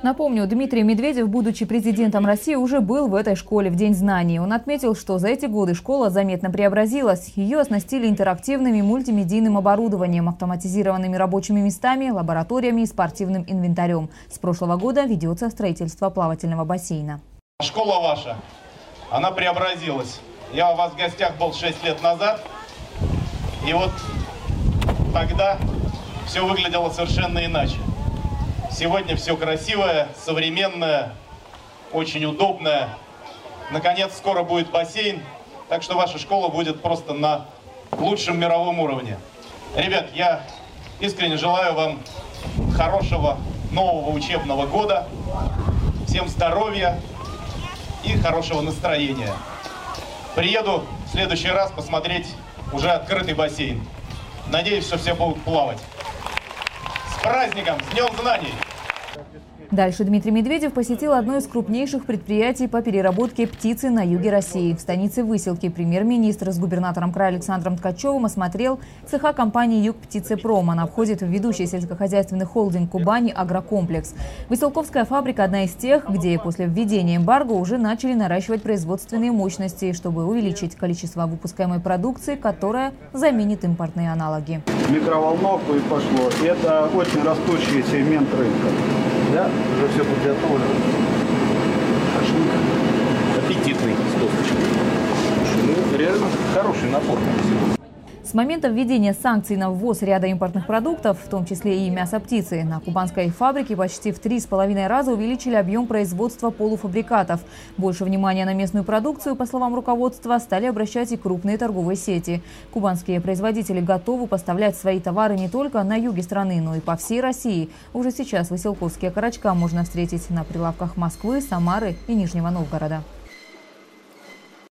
Напомню, Дмитрий Медведев, будучи президентом России, уже был в этой школе в День знаний. Он отметил, что за эти годы школа заметно преобразилась. Ее оснастили интерактивным и мультимедийным оборудованием, автоматизированными рабочими местами, лабораториями и спортивным инвентарем. С прошлого года ведется строительство плавательного бассейна. Школа ваша, она преобразилась. Я у вас в гостях был 6 лет назад, и вот тогда все выглядело совершенно иначе. Сегодня все красивое, современное, очень удобное. Наконец, скоро будет бассейн, так что ваша школа будет просто на лучшем мировом уровне. Ребят, я искренне желаю вам хорошего нового учебного года, всем здоровья и хорошего настроения. Приеду в следующий раз посмотреть уже открытый бассейн. Надеюсь, что все будут плавать. Праздником, с Днем Знаний! Дальше Дмитрий Медведев посетил одно из крупнейших предприятий по переработке птицы на юге России. В станице Выселки премьер-министр с губернатором края Александром Ткачевым осмотрел цеха компании «Юг Птицепром». Она входит в ведущий сельскохозяйственный холдинг Кубани «Агрокомплекс». Выселковская фабрика – одна из тех, где после введения эмбарго уже начали наращивать производственные мощности, чтобы увеличить количество выпускаемой продукции, которая заменит импортные аналоги. Микроволновку и пошло. Это очень растущий сегмент рынка. Уже все подготовлено. Шашлык аппетитный с косточкой. Ну, реально хороший напор. С момента введения санкций на ввоз ряда импортных продуктов, в том числе и мясо птицы, на кубанской фабрике почти в три с половиной раза увеличили объем производства полуфабрикатов. Больше внимания на местную продукцию, по словам руководства, стали обращать и крупные торговые сети. Кубанские производители готовы поставлять свои товары не только на юге страны, но и по всей России. Уже сейчас выселковские окорочка можно встретить на прилавках Москвы, Самары и Нижнего Новгорода.